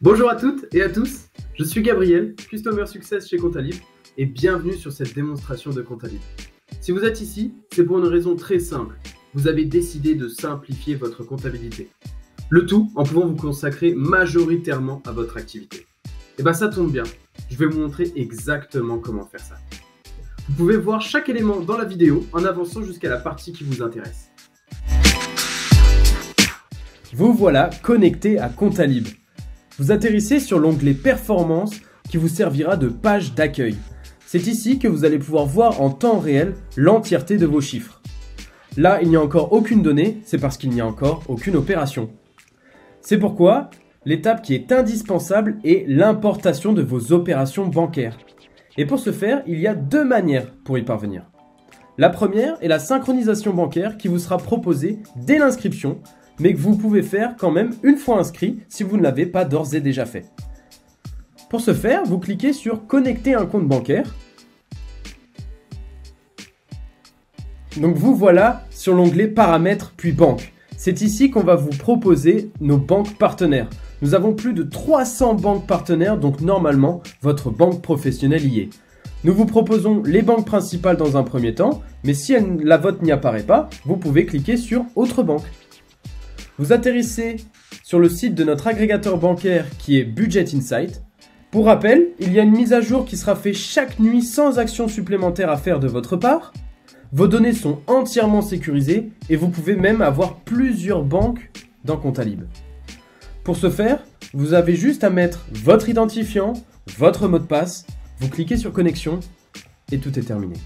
Bonjour à toutes et à tous, je suis Gabriel, Customer Success chez Comptalib et bienvenue sur cette démonstration de Comptalib. Si vous êtes ici, c'est pour une raison très simple. Vous avez décidé de simplifier votre comptabilité. Le tout en pouvant vous consacrer majoritairement à votre activité. Et eh bien ça tombe bien, je vais vous montrer exactement comment faire ça. Vous pouvez voir chaque élément dans la vidéo en avançant jusqu'à la partie qui vous intéresse. Vous voilà connecté à Comptalib. Vous atterrissez sur l'onglet Performance qui vous servira de page d'accueil. C'est ici que vous allez pouvoir voir en temps réel l'entièreté de vos chiffres. Là, il n'y a encore aucune donnée, c'est parce qu'il n'y a encore aucune opération. C'est pourquoi l'étape qui est indispensable est l'importation de vos opérations bancaires. Et pour ce faire, il y a deux manières pour y parvenir. La première est la synchronisation bancaire qui vous sera proposée dès l'inscription, mais que vous pouvez faire quand même une fois inscrit si vous ne l'avez pas d'ores et déjà fait. Pour ce faire, vous cliquez sur Connecter un compte bancaire. Donc vous voilà sur l'onglet Paramètres puis Banque. C'est ici qu'on va vous proposer nos banques partenaires. Nous avons plus de 300 banques partenaires, donc normalement, votre banque professionnelle y est. Nous vous proposons les banques principales dans un premier temps, mais si la vôtre n'y apparaît pas, vous pouvez cliquer sur Autre banque. Vous atterrissez sur le site de notre agrégateur bancaire qui est Budget Insight. Pour rappel, il y a une mise à jour qui sera faite chaque nuit sans action supplémentaire à faire de votre part. Vos données sont entièrement sécurisées et vous pouvez même avoir plusieurs banques dans Comptalib. Pour ce faire, vous avez juste à mettre votre identifiant, votre mot de passe, vous cliquez sur connexion et tout est terminé.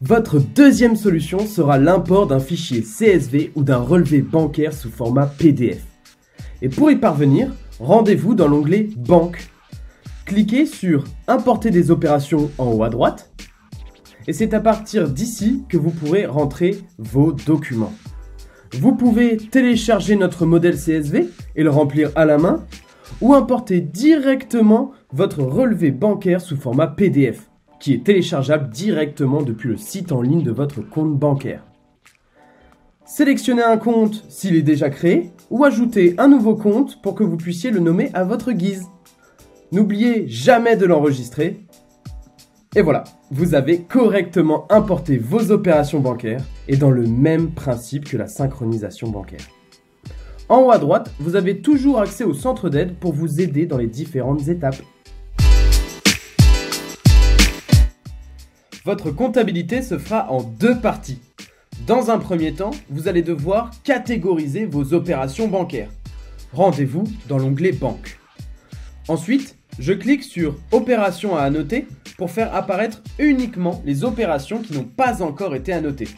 Votre deuxième solution sera l'import d'un fichier CSV ou d'un relevé bancaire sous format PDF. Et pour y parvenir, rendez-vous dans l'onglet Banque. Cliquez sur Importer des opérations en haut à droite. Et c'est à partir d'ici que vous pourrez rentrer vos documents. Vous pouvez télécharger notre modèle CSV et le remplir à la main ou importer directement votre relevé bancaire sous format PDF qui est téléchargeable directement depuis le site en ligne de votre compte bancaire. Sélectionnez un compte s'il est déjà créé ou ajoutez un nouveau compte pour que vous puissiez le nommer à votre guise. N'oubliez jamais de l'enregistrer et voilà, vous avez correctement importé vos opérations bancaires et dans le même principe que la synchronisation bancaire. En haut à droite, vous avez toujours accès au centre d'aide pour vous aider dans les différentes étapes. Votre comptabilité se fera en deux parties. Dans un premier temps, vous allez devoir catégoriser vos opérations bancaires. Rendez-vous dans l'onglet Banque. Ensuite, je clique sur Opérations à annoter pour faire apparaître uniquement les opérations qui n'ont pas encore été annotées.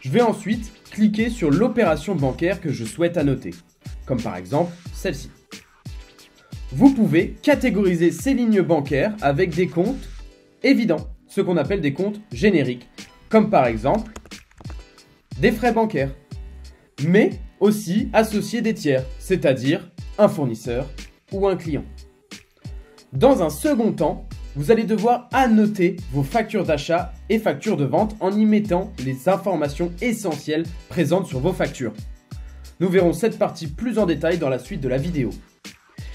Je vais ensuite cliquer sur l'opération bancaire que je souhaite annoter, comme par exemple celle-ci. Vous pouvez catégoriser ces lignes bancaires avec des comptes évidents, ce qu'on appelle des comptes génériques, comme par exemple des frais bancaires, mais aussi associer des tiers, c'est-à-dire un fournisseur ou un client. Dans un second temps, vous allez devoir annoter vos factures d'achat et factures de vente en y mettant les informations essentielles présentes sur vos factures. Nous verrons cette partie plus en détail dans la suite de la vidéo.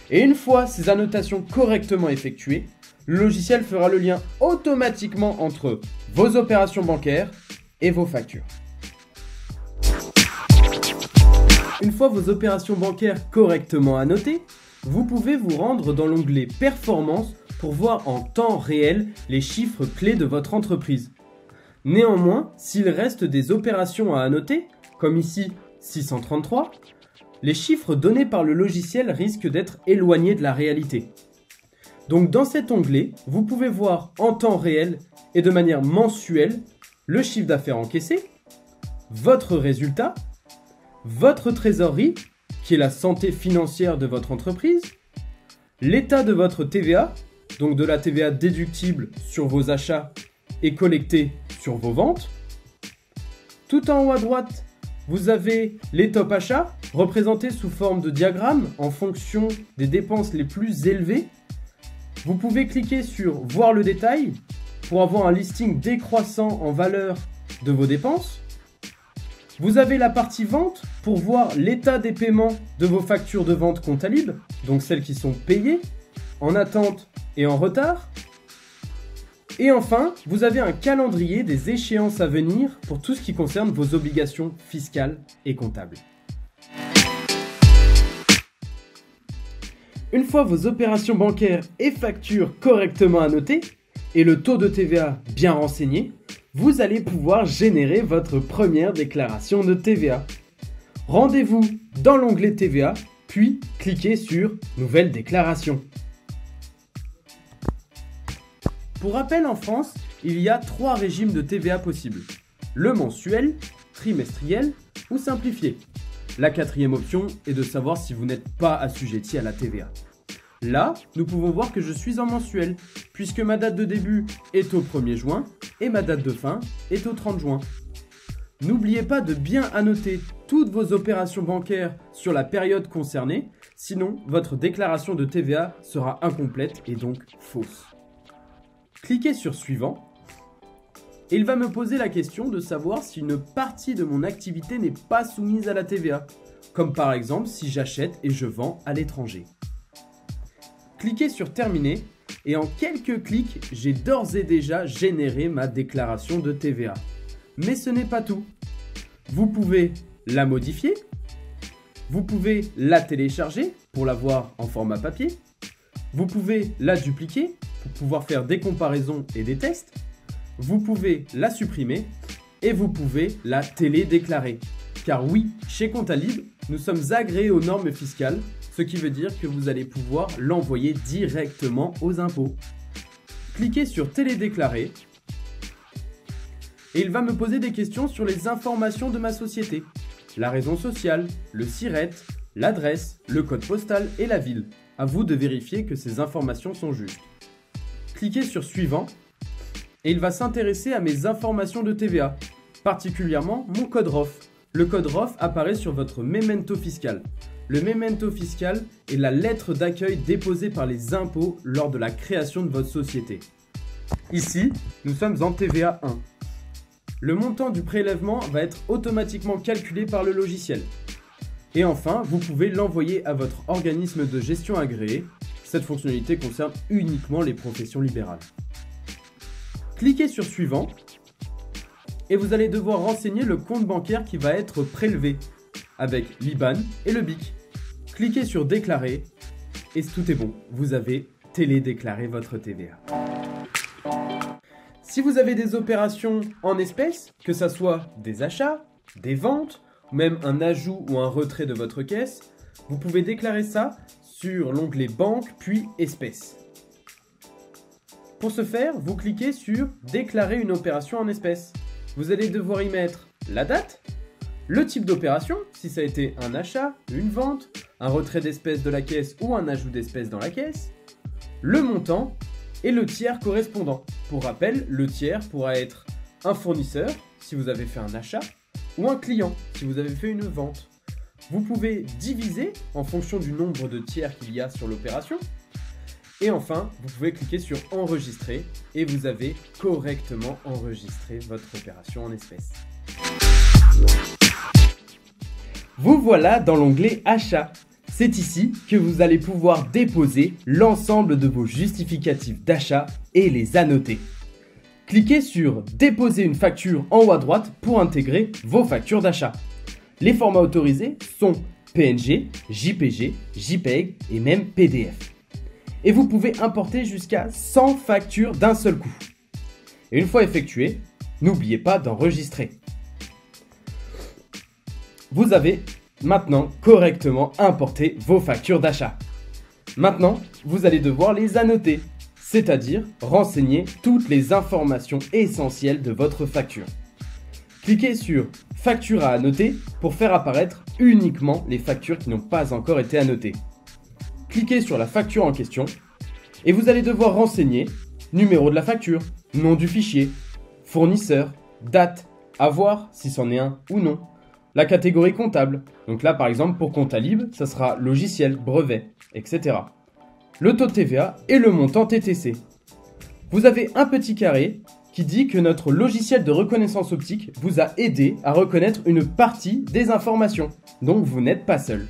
Et une fois ces annotations correctement effectuées, le logiciel fera le lien automatiquement entre vos opérations bancaires et vos factures. Une fois vos opérations bancaires correctement annotées, vous pouvez vous rendre dans l'onglet Performance pour voir en temps réel les chiffres clés de votre entreprise. Néanmoins, s'il reste des opérations à annoter, comme ici 633, les chiffres donnés par le logiciel risquent d'être éloignés de la réalité. Donc dans cet onglet, vous pouvez voir en temps réel et de manière mensuelle le chiffre d'affaires encaissé, votre résultat, votre trésorerie qui est la santé financière de votre entreprise, l'état de votre TVA, donc de la TVA déductible sur vos achats et collectée sur vos ventes. Tout en haut à droite, vous avez les top achats représentés sous forme de diagramme en fonction des dépenses les plus élevées. Vous pouvez cliquer sur voir le détail pour avoir un listing décroissant en valeur de vos dépenses. Vous avez la partie vente pour voir l'état des paiements de vos factures de vente Comptalib, donc celles qui sont payées, en attente et en retard. Et enfin, vous avez un calendrier des échéances à venir pour tout ce qui concerne vos obligations fiscales et comptables. Une fois vos opérations bancaires et factures correctement annotées et le taux de TVA bien renseigné, vous allez pouvoir générer votre première déclaration de TVA. Rendez-vous dans l'onglet TVA, puis cliquez sur Nouvelle déclaration. Pour rappel, en France, il y a trois régimes de TVA possibles. Le mensuel, trimestriel ou simplifié. La quatrième option est de savoir si vous n'êtes pas assujetti à la TVA. Là, nous pouvons voir que je suis en mensuel, puisque ma date de début est au 1er juin et ma date de fin est au 30 juin. N'oubliez pas de bien annoter toutes vos opérations bancaires sur la période concernée, sinon votre déclaration de TVA sera incomplète et donc fausse. Cliquez sur Suivant et il va me poser la question de savoir si une partie de mon activité n'est pas soumise à la TVA, comme par exemple si j'achète et je vends à l'étranger. Cliquez sur Terminer et en quelques clics, j'ai d'ores et déjà généré ma déclaration de TVA. Mais ce n'est pas tout. Vous pouvez la modifier, vous pouvez la télécharger pour la voir en format papier, vous pouvez la dupliquer pour pouvoir faire des comparaisons et des tests, vous pouvez la supprimer et vous pouvez la télédéclarer. Car oui, chez Comptalib, nous sommes agréés aux normes fiscales ce qui veut dire que vous allez pouvoir l'envoyer directement aux impôts. Cliquez sur Télédéclarer et il va me poser des questions sur les informations de ma société. La raison sociale, le SIRET, l'adresse, le code postal et la ville. À vous de vérifier que ces informations sont justes. Cliquez sur Suivant et il va s'intéresser à mes informations de TVA, particulièrement mon code ROF. Le code ROF apparaît sur votre memento fiscal. Le memento fiscal est la lettre d'accueil déposée par les impôts lors de la création de votre société. Ici, nous sommes en TVA 1. Le montant du prélèvement va être automatiquement calculé par le logiciel. Et enfin, vous pouvez l'envoyer à votre organisme de gestion agréé. Cette fonctionnalité concerne uniquement les professions libérales. Cliquez sur Suivant et vous allez devoir renseigner le compte bancaire qui va être prélevé avec l'IBAN et le BIC. Cliquez sur Déclarer et tout est bon, vous avez télédéclaré votre TVA. Si vous avez des opérations en espèces, que ce soit des achats, des ventes, même un ajout ou un retrait de votre caisse, vous pouvez déclarer ça sur l'onglet Banque puis Espèces. Pour ce faire, vous cliquez sur Déclarer une opération en espèces. Vous allez devoir y mettre la date, le type d'opération, si ça a été un achat, une vente, un retrait d'espèces de la caisse ou un ajout d'espèces dans la caisse, le montant et le tiers correspondant. Pour rappel, le tiers pourra être un fournisseur, si vous avez fait un achat, ou un client, si vous avez fait une vente. Vous pouvez diviser en fonction du nombre de tiers qu'il y a sur l'opération. Et enfin, vous pouvez cliquer sur Enregistrer et vous avez correctement enregistré votre opération en espèces. Vous voilà dans l'onglet Achat. C'est ici que vous allez pouvoir déposer l'ensemble de vos justificatifs d'achat et les annoter. Cliquez sur Déposer une facture en haut à droite pour intégrer vos factures d'achat. Les formats autorisés sont PNG, JPG, JPEG et même PDF. Et vous pouvez importer jusqu'à 100 factures d'un seul coup. Et une fois effectué, n'oubliez pas d'enregistrer vous avez maintenant correctement importé vos factures d'achat. Maintenant, vous allez devoir les annoter, c'est-à-dire renseigner toutes les informations essentielles de votre facture. Cliquez sur Facture à annoter pour faire apparaître uniquement les factures qui n'ont pas encore été annotées. Cliquez sur la facture en question et vous allez devoir renseigner numéro de la facture, nom du fichier, fournisseur, date, avoir si c'en est un ou non, la catégorie comptable. Donc là, par exemple, pour Comptalib, ça sera logiciel, brevet, etc. Le taux de TVA et le montant TTC. vous avez un petit carré qui dit que notre logiciel de reconnaissance optique vous a aidé à reconnaître une partie des informations. Donc vous n'êtes pas seul.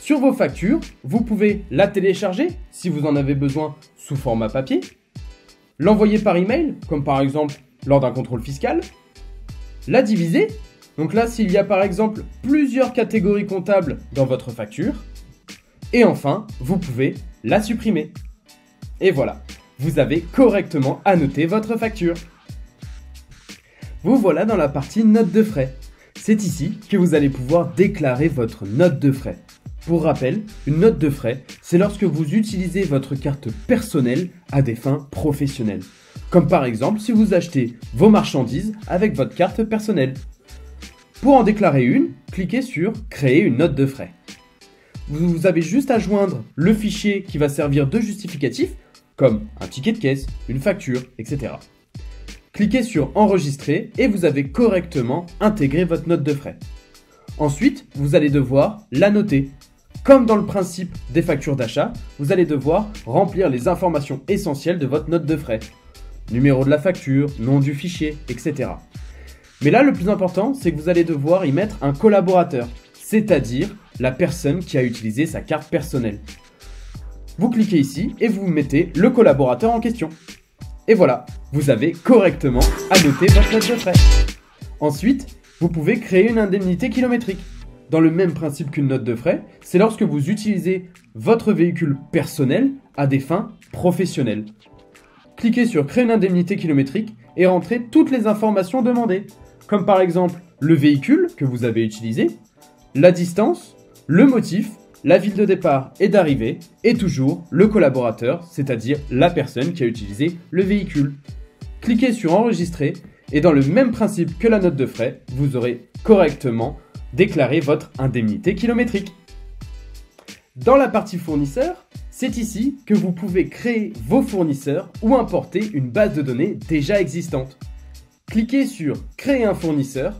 Sur vos factures, vous pouvez la télécharger si vous en avez besoin sous format papier, l'envoyer par email, comme par exemple lors d'un contrôle fiscal, la diviser. Donc là, s'il y a par exemple plusieurs catégories comptables dans votre facture, et enfin, vous pouvez la supprimer. Et voilà, vous avez correctement annoté votre facture. Vous voilà dans la partie note de frais. C'est ici que vous allez pouvoir déclarer votre note de frais. Pour rappel, une note de frais, c'est lorsque vous utilisez votre carte personnelle à des fins professionnelles. Comme par exemple si vous achetez vos marchandises avec votre carte personnelle. Pour en déclarer une, cliquez sur Créer une note de frais. Vous avez juste à joindre le fichier qui va servir de justificatif, comme un ticket de caisse, une facture, etc. Cliquez sur Enregistrer et vous avez correctement intégré votre note de frais. Ensuite, vous allez devoir la noter. Comme dans le principe des factures d'achat, vous allez devoir remplir les informations essentielles de votre note de frais. Numéro de la facture, nom du fichier, etc. Mais là, le plus important, c'est que vous allez devoir y mettre un collaborateur, c'est-à-dire la personne qui a utilisé sa carte personnelle. Vous cliquez ici et vous mettez le collaborateur en question. Et voilà, vous avez correctement annoté votre note de frais. Ensuite, vous pouvez créer une indemnité kilométrique dans le même principe qu'une note de frais, c'est lorsque vous utilisez votre véhicule personnel à des fins professionnelles. Cliquez sur Créer une indemnité kilométrique et rentrez toutes les informations demandées, comme par exemple le véhicule que vous avez utilisé, la distance, le motif, la ville de départ et d'arrivée, et toujours le collaborateur, c'est-à-dire la personne qui a utilisé le véhicule. Cliquez sur Enregistrer et dans le même principe que la note de frais, vous aurez correctement déclarer votre indemnité kilométrique. Dans la partie fournisseur, c'est ici que vous pouvez créer vos fournisseurs ou importer une base de données déjà existante. Cliquez sur Créer un fournisseur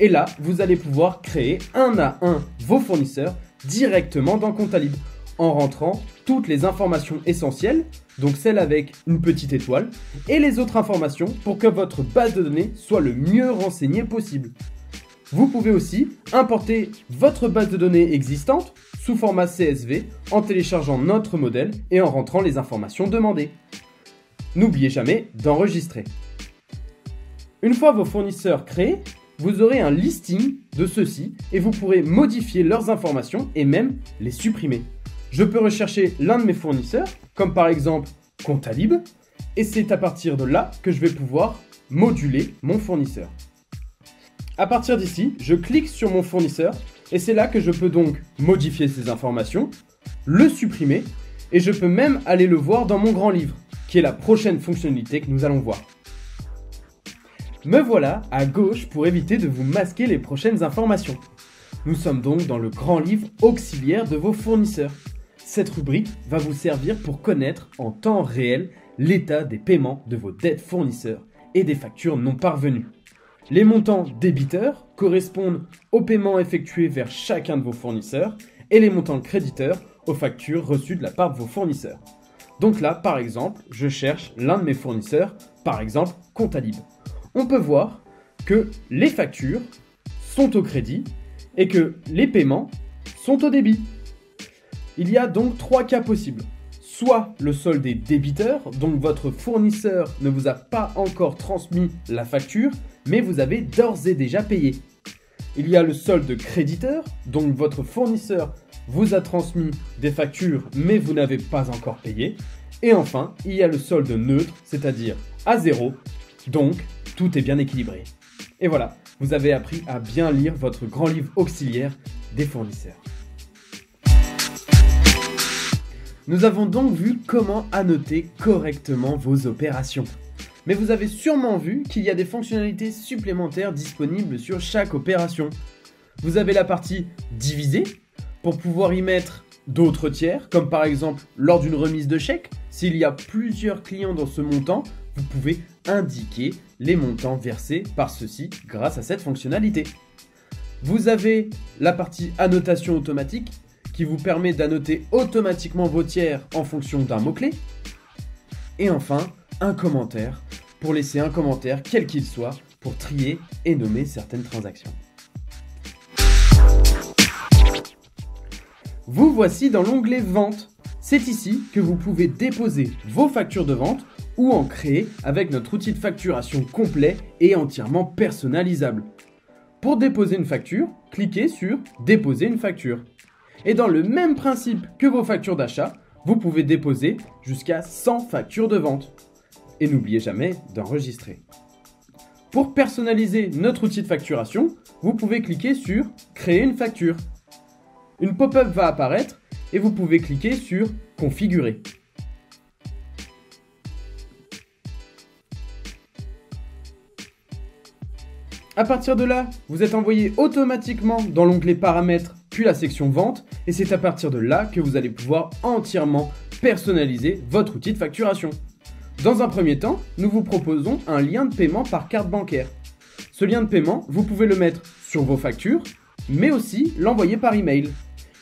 et là, vous allez pouvoir créer un à un vos fournisseurs directement dans Comptalib en rentrant toutes les informations essentielles, donc celles avec une petite étoile, et les autres informations pour que votre base de données soit le mieux renseignée possible. Vous pouvez aussi importer votre base de données existante sous format CSV en téléchargeant notre modèle et en rentrant les informations demandées. N'oubliez jamais d'enregistrer. Une fois vos fournisseurs créés, vous aurez un listing de ceux-ci et vous pourrez modifier leurs informations et même les supprimer. Je peux rechercher l'un de mes fournisseurs, comme par exemple Comptalib, et c'est à partir de là que je vais pouvoir moduler mon fournisseur. À partir d'ici, je clique sur mon fournisseur et c'est là que je peux donc modifier ces informations, le supprimer et je peux même aller le voir dans mon grand livre, qui est la prochaine fonctionnalité que nous allons voir. Me voilà à gauche pour éviter de vous masquer les prochaines informations. Nous sommes donc dans le grand livre auxiliaire de vos fournisseurs. Cette rubrique va vous servir pour connaître en temps réel l'état des paiements de vos dettes fournisseurs et des factures non parvenues. Les montants débiteurs correspondent aux paiements effectués vers chacun de vos fournisseurs et les montants créditeurs aux factures reçues de la part de vos fournisseurs. Donc là, par exemple, je cherche l'un de mes fournisseurs, par exemple Comptalib. On peut voir que les factures sont au crédit et que les paiements sont au débit. Il y a donc trois cas possibles. Soit le solde est débiteur, donc votre fournisseur ne vous a pas encore transmis la facture, mais vous avez d'ores et déjà payé. Il y a le solde créditeur, donc votre fournisseur vous a transmis des factures mais vous n'avez pas encore payé. Et enfin, il y a le solde neutre, c'est-à-dire à zéro, donc tout est bien équilibré. Et voilà, vous avez appris à bien lire votre grand livre auxiliaire des fournisseurs. Nous avons donc vu comment annoter correctement vos opérations mais vous avez sûrement vu qu'il y a des fonctionnalités supplémentaires disponibles sur chaque opération. Vous avez la partie diviser pour pouvoir y mettre d'autres tiers, comme par exemple lors d'une remise de chèque, s'il y a plusieurs clients dans ce montant, vous pouvez indiquer les montants versés par ceux-ci grâce à cette fonctionnalité. Vous avez la partie annotation automatique qui vous permet d'annoter automatiquement vos tiers en fonction d'un mot-clé. Et enfin, un commentaire pour laisser un commentaire, quel qu'il soit, pour trier et nommer certaines transactions. Vous voici dans l'onglet Vente. C'est ici que vous pouvez déposer vos factures de vente ou en créer avec notre outil de facturation complet et entièrement personnalisable. Pour déposer une facture, cliquez sur Déposer une facture. Et dans le même principe que vos factures d'achat, vous pouvez déposer jusqu'à 100 factures de vente. Et n'oubliez jamais d'enregistrer. Pour personnaliser notre outil de facturation, vous pouvez cliquer sur Créer une facture. Une pop-up va apparaître et vous pouvez cliquer sur Configurer. À partir de là, vous êtes envoyé automatiquement dans l'onglet Paramètres puis la section Vente et c'est à partir de là que vous allez pouvoir entièrement personnaliser votre outil de facturation. Dans un premier temps, nous vous proposons un lien de paiement par carte bancaire. Ce lien de paiement, vous pouvez le mettre sur vos factures, mais aussi l'envoyer par email.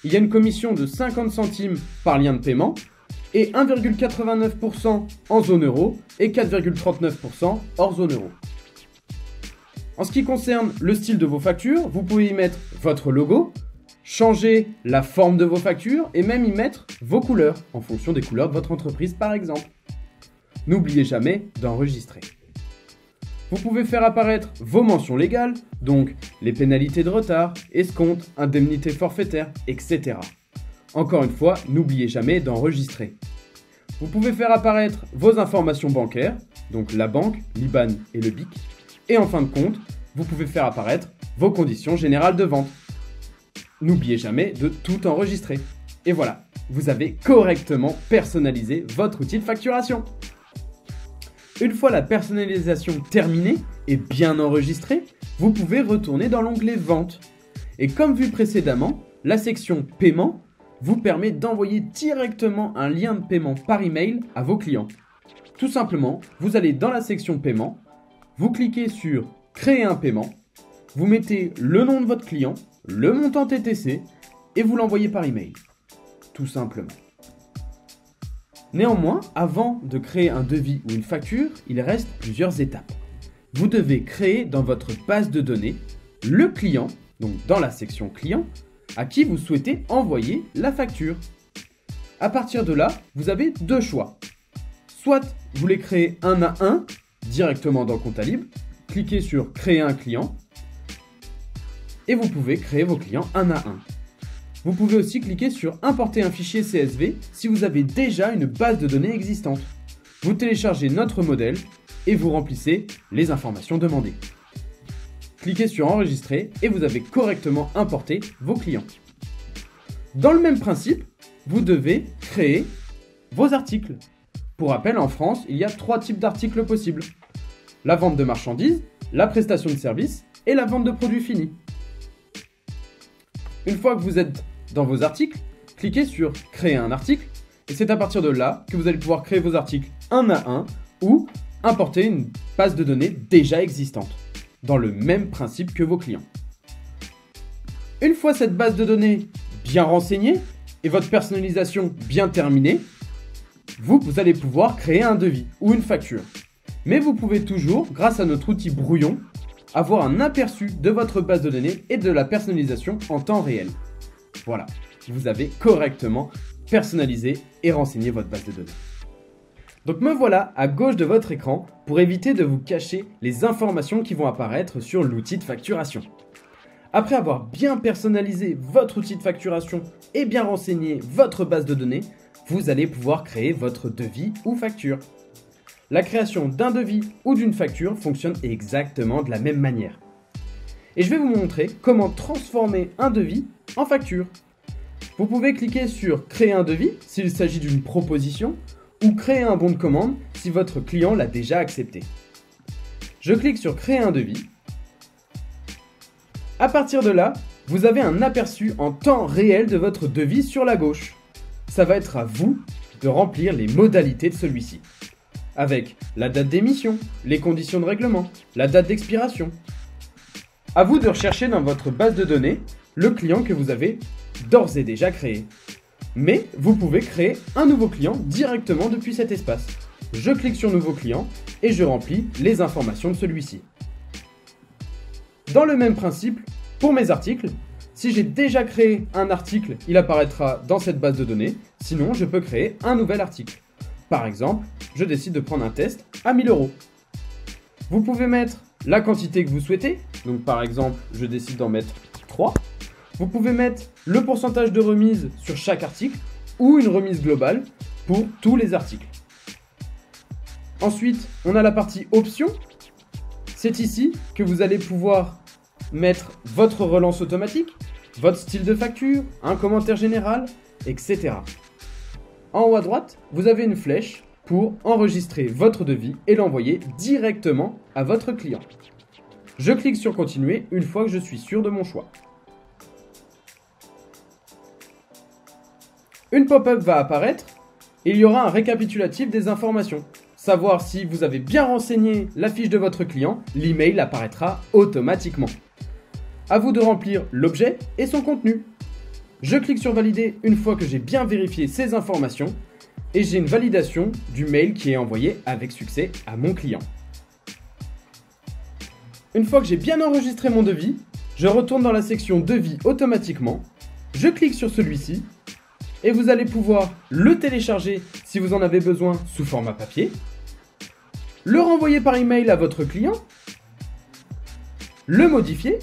Il y a une commission de 50 centimes par lien de paiement et 1,89% en zone euro et 4,39% hors zone euro. En ce qui concerne le style de vos factures, vous pouvez y mettre votre logo, changer la forme de vos factures et même y mettre vos couleurs en fonction des couleurs de votre entreprise par exemple. N'oubliez jamais d'enregistrer. Vous pouvez faire apparaître vos mentions légales, donc les pénalités de retard, escomptes, indemnités forfaitaires, etc. Encore une fois, n'oubliez jamais d'enregistrer. Vous pouvez faire apparaître vos informations bancaires, donc la banque, l'IBAN et le BIC, et en fin de compte, vous pouvez faire apparaître vos conditions générales de vente. N'oubliez jamais de tout enregistrer. Et voilà, vous avez correctement personnalisé votre outil de facturation. Une fois la personnalisation terminée et bien enregistrée, vous pouvez retourner dans l'onglet Vente. Et comme vu précédemment, la section Paiement vous permet d'envoyer directement un lien de paiement par email à vos clients. Tout simplement, vous allez dans la section Paiement, vous cliquez sur Créer un paiement, vous mettez le nom de votre client, le montant TTC et vous l'envoyez par email. Tout simplement. Néanmoins, avant de créer un devis ou une facture, il reste plusieurs étapes. Vous devez créer dans votre base de données le client, donc dans la section client, à qui vous souhaitez envoyer la facture. À partir de là, vous avez deux choix. Soit vous les créez un à un directement dans Comptalib, cliquez sur Créer un client et vous pouvez créer vos clients un à un. Vous pouvez aussi cliquer sur Importer un fichier CSV si vous avez déjà une base de données existante. Vous téléchargez notre modèle et vous remplissez les informations demandées. Cliquez sur Enregistrer et vous avez correctement importé vos clients. Dans le même principe, vous devez créer vos articles. Pour rappel, en France, il y a trois types d'articles possibles la vente de marchandises, la prestation de services et la vente de produits finis. Une fois que vous êtes dans vos articles, cliquez sur Créer un article et c'est à partir de là que vous allez pouvoir créer vos articles un à un ou importer une base de données déjà existante, dans le même principe que vos clients. Une fois cette base de données bien renseignée et votre personnalisation bien terminée, vous, vous allez pouvoir créer un devis ou une facture. Mais vous pouvez toujours, grâce à notre outil brouillon, avoir un aperçu de votre base de données et de la personnalisation en temps réel. Voilà, vous avez correctement personnalisé et renseigné votre base de données. Donc me voilà à gauche de votre écran pour éviter de vous cacher les informations qui vont apparaître sur l'outil de facturation. Après avoir bien personnalisé votre outil de facturation et bien renseigné votre base de données, vous allez pouvoir créer votre devis ou facture. La création d'un devis ou d'une facture fonctionne exactement de la même manière. Et je vais vous montrer comment transformer un devis en facture. Vous pouvez cliquer sur Créer un devis s'il s'agit d'une proposition ou Créer un bon de commande si votre client l'a déjà accepté. Je clique sur Créer un devis. À partir de là, vous avez un aperçu en temps réel de votre devis sur la gauche. Ça va être à vous de remplir les modalités de celui-ci. Avec la date d'émission, les conditions de règlement, la date d'expiration. À vous de rechercher dans votre base de données le client que vous avez d'ores et déjà créé. Mais vous pouvez créer un nouveau client directement depuis cet espace. je clique sur Nouveau client et je remplis les informations de celui-ci. Dans le même principe, pour mes articles, si j'ai déjà créé un article, il apparaîtra dans cette base de données, sinon je peux créer un nouvel article. Par exemple, je décide de prendre un test à 1000 euros. Vous pouvez mettre la quantité que vous souhaitez, donc par exemple, je décide d'en mettre 3. Vous pouvez mettre le pourcentage de remise sur chaque article ou une remise globale pour tous les articles. Ensuite, on a la partie options. C'est ici que vous allez pouvoir mettre votre relance automatique, votre style de facture, un commentaire général, etc. En haut à droite, vous avez une flèche pour enregistrer votre devis et l'envoyer directement à votre client. Je clique sur continuer une fois que je suis sûr de mon choix. Une pop-up va apparaître et il y aura un récapitulatif des informations savoir si vous avez bien renseigné la fiche de votre client, l'email apparaîtra automatiquement. A vous de remplir l'objet et son contenu. Je clique sur valider une fois que j'ai bien vérifié ces informations et j'ai une validation du mail qui est envoyé avec succès à mon client. Une fois que j'ai bien enregistré mon devis, je retourne dans la section devis automatiquement, je clique sur celui-ci et vous allez pouvoir le télécharger si vous en avez besoin sous format papier, le renvoyer par email à votre client, le modifier,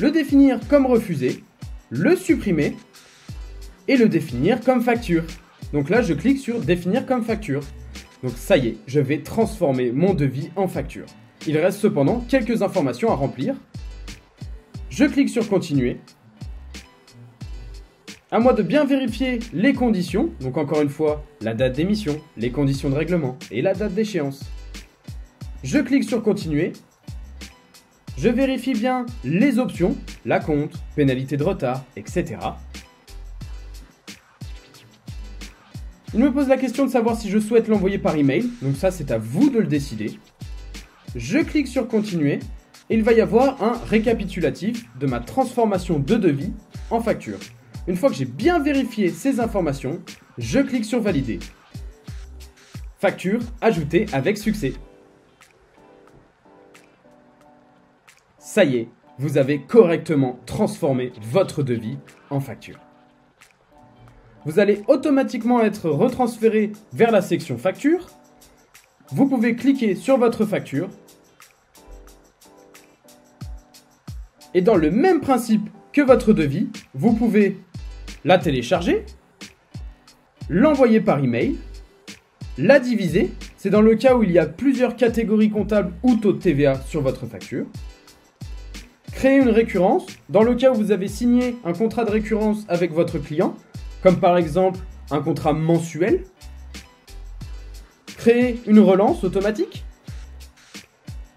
le définir comme refusé, le supprimer et le définir comme facture. Donc là, je clique sur définir comme facture. Donc ça y est, je vais transformer mon devis en facture. Il reste cependant quelques informations à remplir. Je clique sur continuer à moi de bien vérifier les conditions, donc encore une fois, la date d'émission, les conditions de règlement et la date d'échéance. Je clique sur continuer. Je vérifie bien les options, la compte, pénalité de retard, etc. Il me pose la question de savoir si je souhaite l'envoyer par email, donc ça c'est à vous de le décider. Je clique sur continuer et il va y avoir un récapitulatif de ma transformation de devis en facture. Une fois que j'ai bien vérifié ces informations, je clique sur Valider. Facture ajoutée avec succès. Ça y est, vous avez correctement transformé votre devis en facture. Vous allez automatiquement être retransféré vers la section facture. Vous pouvez cliquer sur votre facture. Et dans le même principe que votre devis, vous pouvez la télécharger, l'envoyer par email, la diviser, c'est dans le cas où il y a plusieurs catégories comptables ou taux de TVA sur votre facture. Créer une récurrence, dans le cas où vous avez signé un contrat de récurrence avec votre client, comme par exemple un contrat mensuel. Créer une relance automatique.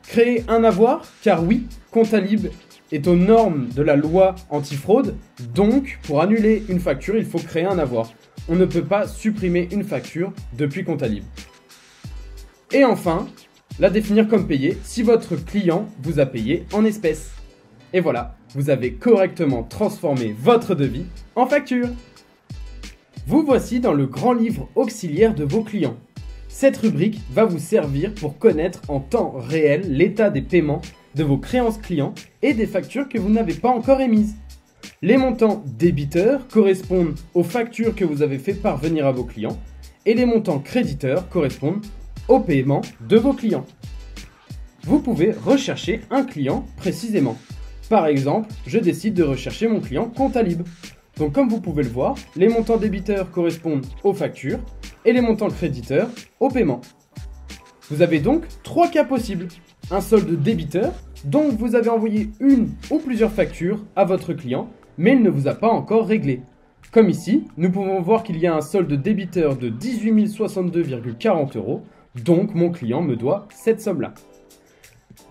Créer un avoir, car oui, Comptalib est aux normes de la loi antifraude, donc pour annuler une facture, il faut créer un avoir. On ne peut pas supprimer une facture depuis Comptalib. Et enfin, la définir comme payée si votre client vous a payé en espèces. Et voilà, vous avez correctement transformé votre devis en facture. Vous voici dans le grand livre auxiliaire de vos clients. Cette rubrique va vous servir pour connaître en temps réel l'état des paiements de vos créances clients et des factures que vous n'avez pas encore émises. Les montants débiteurs correspondent aux factures que vous avez fait parvenir à vos clients et les montants créditeurs correspondent au paiement de vos clients. Vous pouvez rechercher un client précisément. Par exemple, je décide de rechercher mon client Comptalib. Donc comme vous pouvez le voir, les montants débiteurs correspondent aux factures et les montants créditeurs au paiement. Vous avez donc trois cas possibles un solde débiteur, donc vous avez envoyé une ou plusieurs factures à votre client, mais il ne vous a pas encore réglé. Comme ici, nous pouvons voir qu'il y a un solde débiteur de 18 062,40 euros, donc mon client me doit cette somme-là.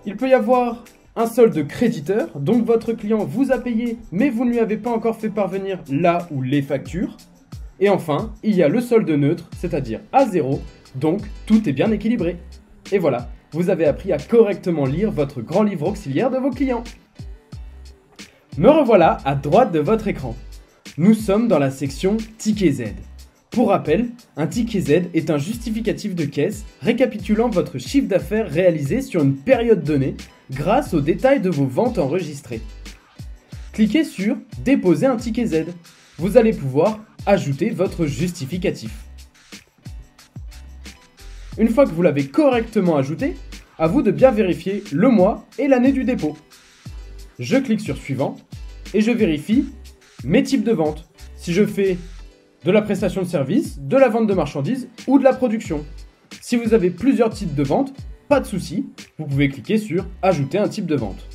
Il peut y avoir un solde créditeur, donc votre client vous a payé, mais vous ne lui avez pas encore fait parvenir là ou les factures. Et enfin, il y a le solde neutre, c'est-à-dire à zéro, donc tout est bien équilibré. Et voilà, vous avez appris à correctement lire votre grand livre auxiliaire de vos clients. Me revoilà à droite de votre écran. Nous sommes dans la section Ticket Z. Pour rappel, un ticket Z est un justificatif de caisse récapitulant votre chiffre d'affaires réalisé sur une période donnée grâce aux détails de vos ventes enregistrées. Cliquez sur Déposer un ticket Z. Vous allez pouvoir ajouter votre justificatif. Une fois que vous l'avez correctement ajouté, à vous de bien vérifier le mois et l'année du dépôt. Je clique sur Suivant et je vérifie mes types de vente. Si je fais de la prestation de service, de la vente de marchandises ou de la production. Si vous avez plusieurs types de vente, pas de souci, vous pouvez cliquer sur Ajouter un type de vente.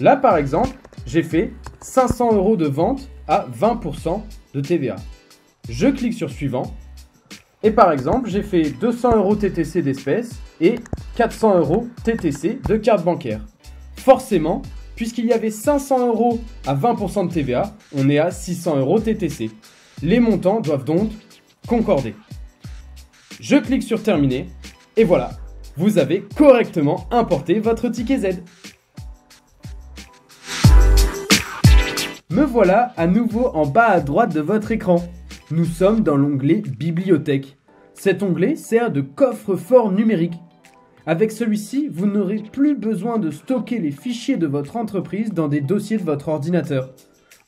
Là par exemple, j'ai fait 500 euros de vente à 20% de TVA. Je clique sur Suivant. Et par exemple, j'ai fait 200 euros TTC d'espèces et 400 euros TTC de carte bancaire. Forcément, puisqu'il y avait 500 euros à 20% de TVA, on est à 600 euros TTC. Les montants doivent donc concorder. Je clique sur Terminer et voilà, vous avez correctement importé votre ticket Z. Me voilà à nouveau en bas à droite de votre écran. Nous sommes dans l'onglet Bibliothèque. Cet onglet sert de coffre-fort numérique. Avec celui-ci, vous n'aurez plus besoin de stocker les fichiers de votre entreprise dans des dossiers de votre ordinateur.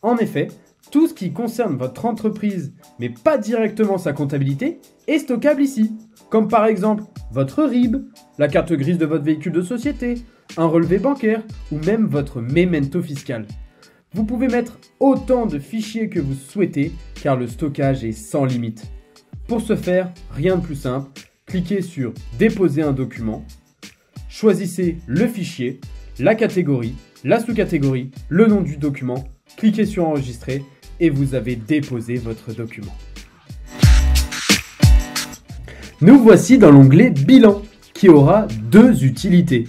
En effet, tout ce qui concerne votre entreprise, mais pas directement sa comptabilité, est stockable ici. Comme par exemple votre RIB, la carte grise de votre véhicule de société, un relevé bancaire ou même votre memento fiscal. Vous pouvez mettre autant de fichiers que vous souhaitez car le stockage est sans limite. Pour ce faire, rien de plus simple, cliquez sur Déposer un document, choisissez le fichier, la catégorie, la sous-catégorie, le nom du document, cliquez sur Enregistrer et vous avez déposé votre document. Nous voici dans l'onglet Bilan qui aura deux utilités.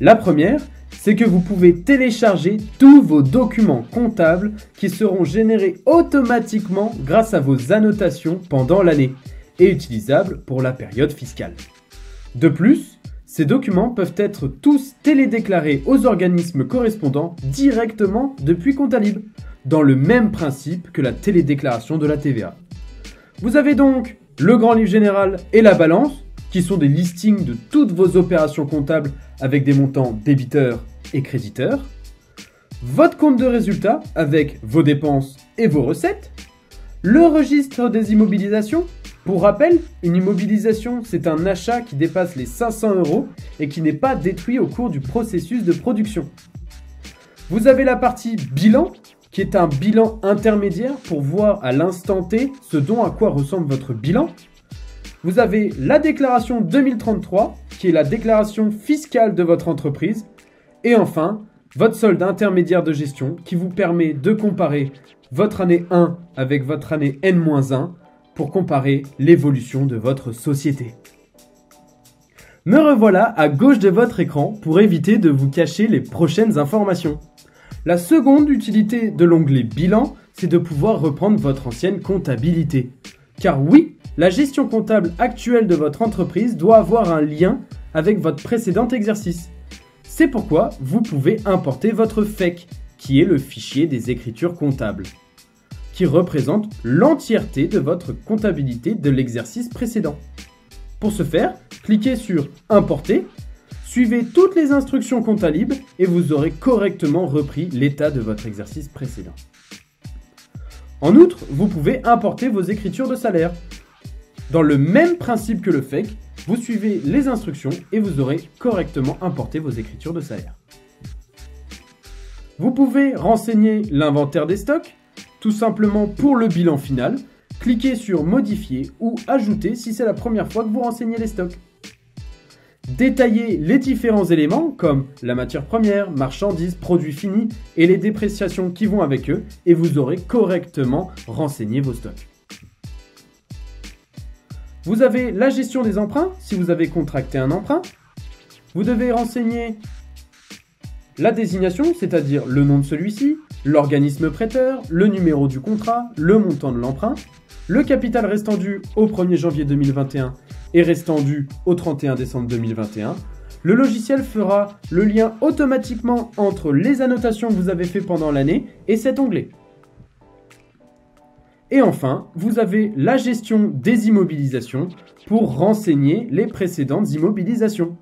La première, c'est que vous pouvez télécharger tous vos documents comptables qui seront générés automatiquement grâce à vos annotations pendant l'année et utilisables pour la période fiscale. De plus, ces documents peuvent être tous télédéclarés aux organismes correspondants directement depuis Comptalib dans le même principe que la télédéclaration de la TVA. Vous avez donc le grand livre général et la balance, qui sont des listings de toutes vos opérations comptables avec des montants débiteurs et créditeurs, votre compte de résultat avec vos dépenses et vos recettes, le registre des immobilisations. Pour rappel, une immobilisation, c'est un achat qui dépasse les 500 euros et qui n'est pas détruit au cours du processus de production. Vous avez la partie bilan qui est un bilan intermédiaire pour voir à l'instant T ce dont à quoi ressemble votre bilan. Vous avez la déclaration 2033, qui est la déclaration fiscale de votre entreprise. Et enfin, votre solde intermédiaire de gestion, qui vous permet de comparer votre année 1 avec votre année N-1 pour comparer l'évolution de votre société. Me revoilà à gauche de votre écran pour éviter de vous cacher les prochaines informations. La seconde utilité de l'onglet Bilan, c'est de pouvoir reprendre votre ancienne comptabilité. Car oui, la gestion comptable actuelle de votre entreprise doit avoir un lien avec votre précédent exercice. C'est pourquoi vous pouvez importer votre FEC, qui est le fichier des écritures comptables, qui représente l'entièreté de votre comptabilité de l'exercice précédent. Pour ce faire, cliquez sur Importer Suivez toutes les instructions Comptalib et vous aurez correctement repris l'état de votre exercice précédent. En outre, vous pouvez importer vos écritures de salaire. Dans le même principe que le FEC, vous suivez les instructions et vous aurez correctement importé vos écritures de salaire. Vous pouvez renseigner l'inventaire des stocks, tout simplement pour le bilan final. Cliquez sur Modifier ou Ajouter si c'est la première fois que vous renseignez les stocks détailler les différents éléments comme la matière première, marchandises, produits finis et les dépréciations qui vont avec eux et vous aurez correctement renseigné vos stocks. Vous avez la gestion des emprunts si vous avez contracté un emprunt. Vous devez renseigner la désignation, c'est-à-dire le nom de celui-ci, l'organisme prêteur, le numéro du contrat, le montant de l'emprunt, le capital restant dû au 1er janvier 2021 et restant dû au 31 décembre 2021, le logiciel fera le lien automatiquement entre les annotations que vous avez fait pendant l'année et cet onglet. Et enfin, vous avez la gestion des immobilisations pour renseigner les précédentes immobilisations.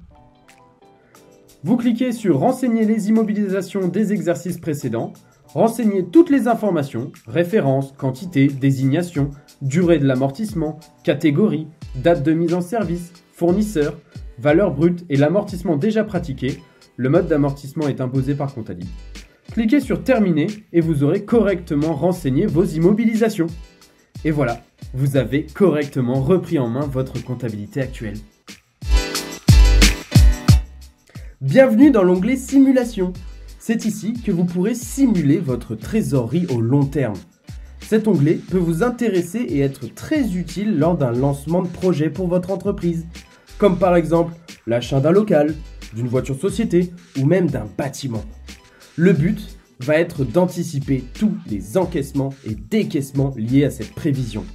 Vous cliquez sur Renseigner les immobilisations des exercices précédents, renseignez toutes les informations, références, quantité, désignation, durée de l'amortissement, catégorie, date de mise en service, fournisseur, valeur brute et l'amortissement déjà pratiqué. Le mode d'amortissement est imposé par Comptabilité. Cliquez sur Terminer et vous aurez correctement renseigné vos immobilisations. Et voilà, vous avez correctement repris en main votre comptabilité actuelle. Bienvenue dans l'onglet Simulation. C'est ici que vous pourrez simuler votre trésorerie au long terme. Cet onglet peut vous intéresser et être très utile lors d'un lancement de projet pour votre entreprise, comme par exemple l'achat d'un local, d'une voiture société ou même d'un bâtiment. Le but va être d'anticiper tous les encaissements et décaissements liés à cette prévision.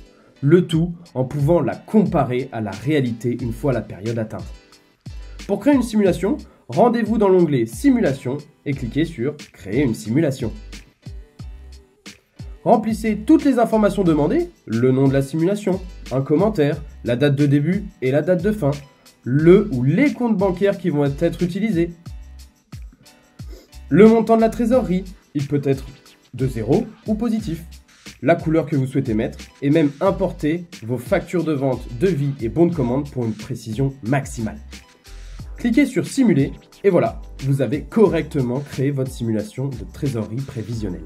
Le tout en pouvant la comparer à la réalité une fois la période atteinte. Pour créer une simulation, rendez-vous dans l'onglet Simulation et cliquez sur Créer une simulation. Remplissez toutes les informations demandées, le nom de la simulation, un commentaire, la date de début et la date de fin, le ou les comptes bancaires qui vont être utilisés, le montant de la trésorerie, il peut être de zéro ou positif. La couleur que vous souhaitez mettre et même importer vos factures de vente, devis et bons de commande pour une précision maximale. Cliquez sur Simuler et voilà, vous avez correctement créé votre simulation de trésorerie prévisionnelle.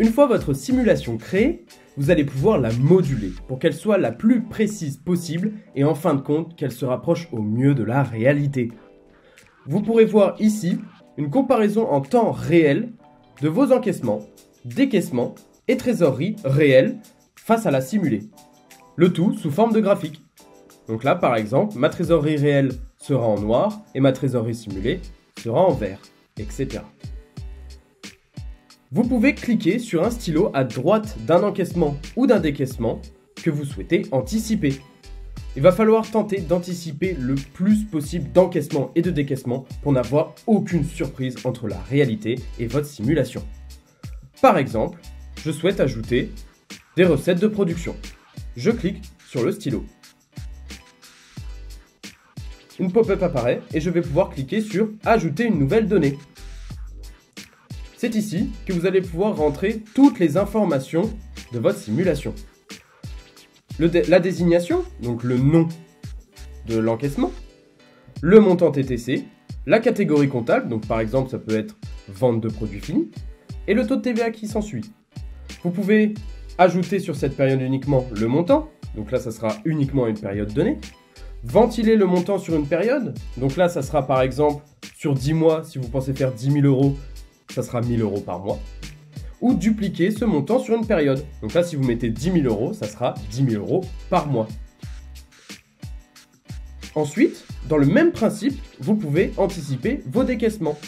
Une fois votre simulation créée, vous allez pouvoir la moduler pour qu'elle soit la plus précise possible et en fin de compte qu'elle se rapproche au mieux de la réalité. Vous pourrez voir ici une comparaison en temps réel de vos encaissements, décaissements et trésorerie réelle face à la simulée. Le tout sous forme de graphique. Donc là, par exemple, ma trésorerie réelle sera en noir et ma trésorerie simulée sera en vert, etc. Vous pouvez cliquer sur un stylo à droite d'un encaissement ou d'un décaissement que vous souhaitez anticiper il va falloir tenter d'anticiper le plus possible d'encaissement et de décaissement pour n'avoir aucune surprise entre la réalité et votre simulation. Par exemple, je souhaite ajouter des recettes de production. Je clique sur le stylo. Une pop-up apparaît et je vais pouvoir cliquer sur Ajouter une nouvelle donnée. C'est ici que vous allez pouvoir rentrer toutes les informations de votre simulation la désignation, donc le nom de l'encaissement, le montant TTC, la catégorie comptable, donc par exemple ça peut être vente de produits finis, et le taux de TVA qui s'ensuit. Vous pouvez ajouter sur cette période uniquement le montant, donc là ça sera uniquement une période donnée. Ventiler le montant sur une période, donc là ça sera par exemple sur 10 mois, si vous pensez faire 10 000 euros, ça sera 1000 euros par mois ou dupliquer ce montant sur une période. Donc là, si vous mettez 10 000 euros, ça sera 10 000 euros par mois. Ensuite, dans le même principe, vous pouvez anticiper vos décaissements.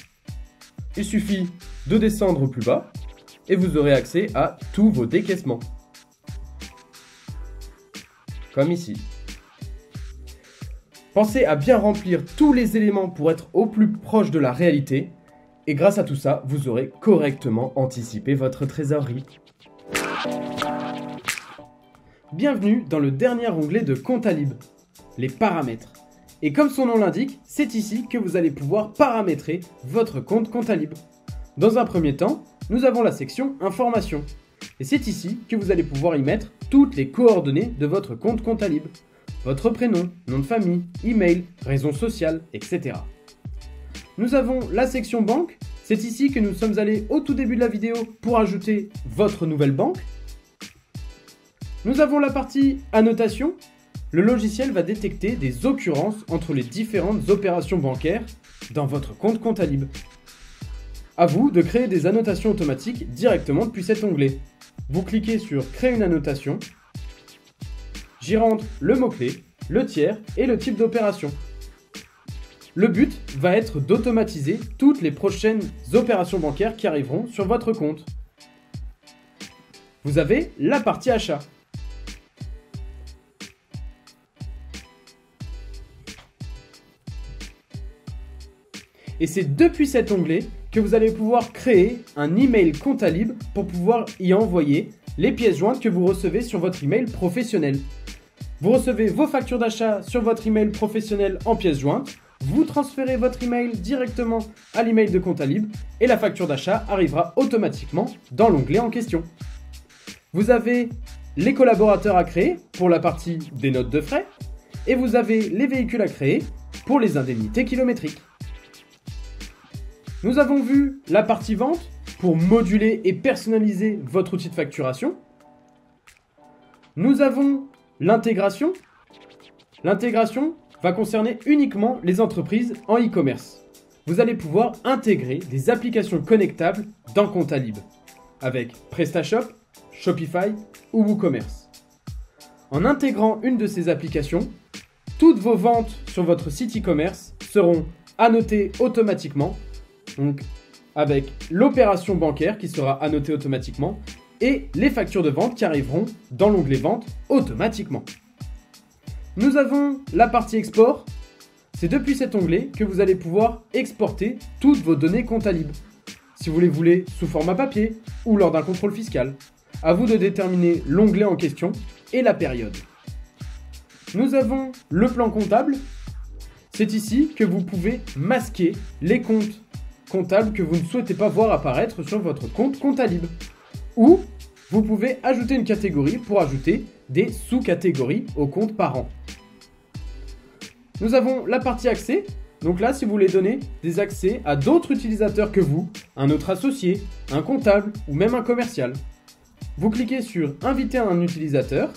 Il suffit de descendre plus bas et vous aurez accès à tous vos décaissements. Comme ici. Pensez à bien remplir tous les éléments pour être au plus proche de la réalité et grâce à tout ça, vous aurez correctement anticipé votre trésorerie. Bienvenue dans le dernier onglet de Comptalib, les paramètres. Et comme son nom l'indique, c'est ici que vous allez pouvoir paramétrer votre compte Comptalib. Dans un premier temps, nous avons la section Informations. Et c'est ici que vous allez pouvoir y mettre toutes les coordonnées de votre compte Comptalib. Votre prénom, nom de famille, email, raison sociale, etc. Nous avons la section banque. C'est ici que nous sommes allés au tout début de la vidéo pour ajouter votre nouvelle banque. Nous avons la partie annotation. Le logiciel va détecter des occurrences entre les différentes opérations bancaires dans votre compte Comptalib. A vous de créer des annotations automatiques directement depuis cet onglet. Vous cliquez sur Créer une annotation. J'y rentre le mot-clé, le tiers et le type d'opération. Le but va être d'automatiser toutes les prochaines opérations bancaires qui arriveront sur votre compte. Vous avez la partie achat. Et c'est depuis cet onglet que vous allez pouvoir créer un email Comptalib pour pouvoir y envoyer les pièces jointes que vous recevez sur votre email professionnel. Vous recevez vos factures d'achat sur votre email professionnel en pièces jointes, vous transférez votre email directement à l'email de Comptalib et la facture d'achat arrivera automatiquement dans l'onglet en question. Vous avez les collaborateurs à créer pour la partie des notes de frais et vous avez les véhicules à créer pour les indemnités kilométriques. Nous avons vu la partie vente pour moduler et personnaliser votre outil de facturation. Nous avons l'intégration. L'intégration va concerner uniquement les entreprises en e-commerce. Vous allez pouvoir intégrer des applications connectables dans Comptalib avec PrestaShop, Shopify ou WooCommerce. En intégrant une de ces applications, toutes vos ventes sur votre site e-commerce seront annotées automatiquement, donc avec l'opération bancaire qui sera annotée automatiquement et les factures de vente qui arriveront dans l'onglet vente automatiquement. Nous avons la partie export. C'est depuis cet onglet que vous allez pouvoir exporter toutes vos données comptables. Si vous les voulez sous format papier ou lors d'un contrôle fiscal. À vous de déterminer l'onglet en question et la période. Nous avons le plan comptable. C'est ici que vous pouvez masquer les comptes comptables que vous ne souhaitez pas voir apparaître sur votre compte Comptalib. Ou vous pouvez ajouter une catégorie pour ajouter des sous-catégories au compte par an. Nous avons la partie accès. Donc là, si vous voulez donner des accès à d'autres utilisateurs que vous, un autre associé, un comptable ou même un commercial, vous cliquez sur Inviter un utilisateur.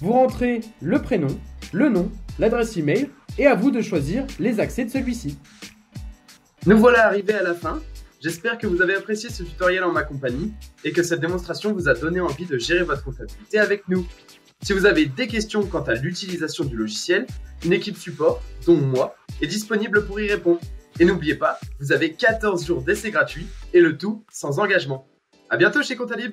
Vous rentrez le prénom, le nom, l'adresse email et à vous de choisir les accès de celui-ci. Nous voilà arrivés à la fin. J'espère que vous avez apprécié ce tutoriel en ma compagnie et que cette démonstration vous a donné envie de gérer votre comptabilité avec nous. Si vous avez des questions quant à l'utilisation du logiciel, une équipe support, dont moi, est disponible pour y répondre. Et n'oubliez pas, vous avez 14 jours d'essai gratuit et le tout sans engagement. À bientôt chez Comptalib